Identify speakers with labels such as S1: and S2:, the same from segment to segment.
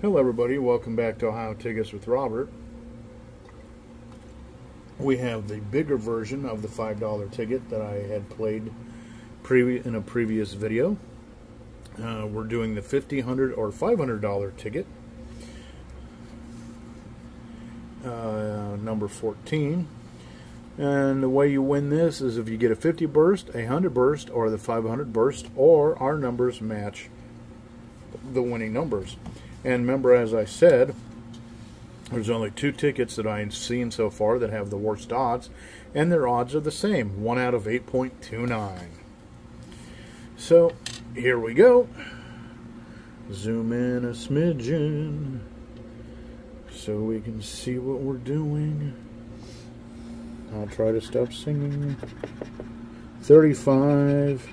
S1: Hello, everybody. Welcome back to Ohio Tickets with Robert. We have the bigger version of the $5 ticket that I had played in a previous video. Uh, we're doing the $50, 100 or $500 ticket. Uh, number 14. And the way you win this is if you get a 50 burst, a 100 burst, or the 500 burst, or our numbers match the winning numbers. And remember, as I said, there's only two tickets that I've seen so far that have the worst odds, and their odds are the same 1 out of 8.29. So, here we go. Zoom in a smidgen so we can see what we're doing. I'll try to stop singing. 35,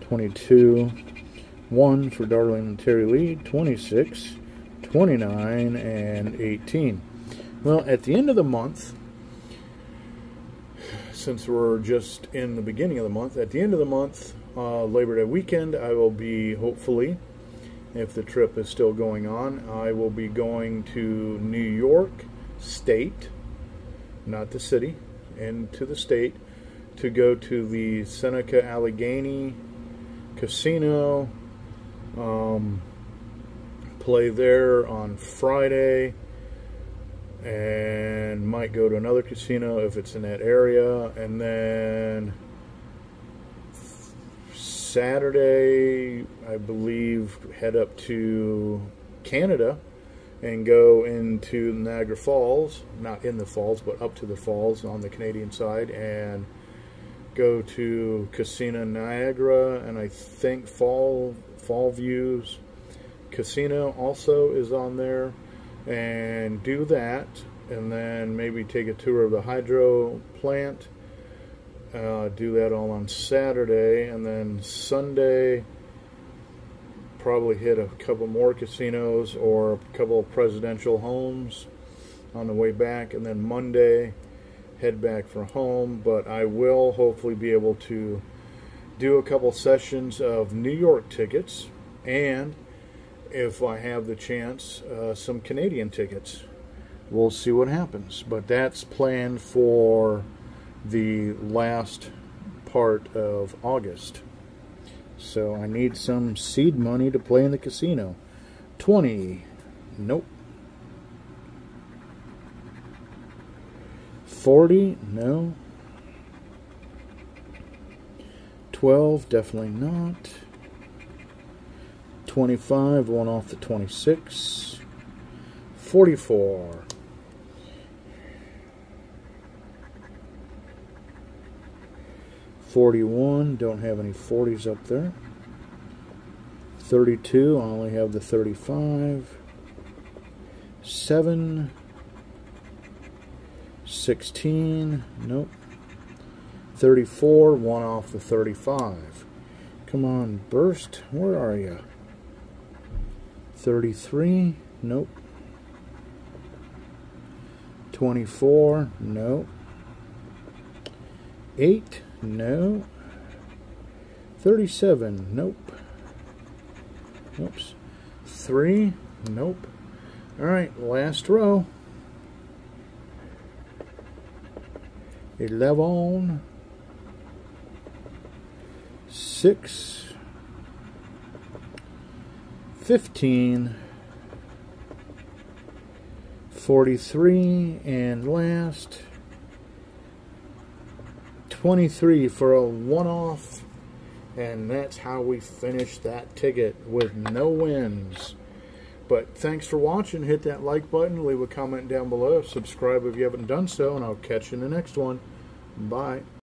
S1: 22, 1 for Darlene and Terry Lee, 26, 29, and 18. Well, at the end of the month, since we're just in the beginning of the month, at the end of the month, uh, Labor Day weekend, I will be hopefully, if the trip is still going on, I will be going to New York State, not the city, into the state, to go to the Seneca Allegany Casino um, play there on Friday. And might go to another casino if it's in that area. And then Saturday, I believe, head up to Canada and go into Niagara Falls, not in the falls, but up to the falls on the Canadian side, and go to Casino Niagara, and I think Fall Fallsview Casino also is on there, and do that, and then maybe take a tour of the hydro plant. Uh, do that all on Saturday, and then Sunday probably hit a couple more casinos or a couple of presidential homes on the way back, and then Monday head back for home. But I will hopefully be able to do a couple sessions of New York tickets and if I have the chance, uh, some Canadian tickets. We'll see what happens. But that's planned for the last part of August. So I need some seed money to play in the casino. 20. Nope. 40. No. 12. Definitely not. 25. One off the 26. 44. Forty-one, don't have any forties up there. Thirty-two, I only have the thirty-five. Seven. Sixteen, nope. Thirty-four, one off the thirty-five. Come on, burst, where are you? Thirty-three, nope. Twenty-four, nope. Eight, no. 37. Nope. Oops. 3. Nope. Alright, last row. 11. 6. 15. 43. And last 23 for a one-off. And that's how we finish that ticket with no wins. But thanks for watching. Hit that like button. Leave a comment down below. Subscribe if you haven't done so and I'll catch you in the next one. Bye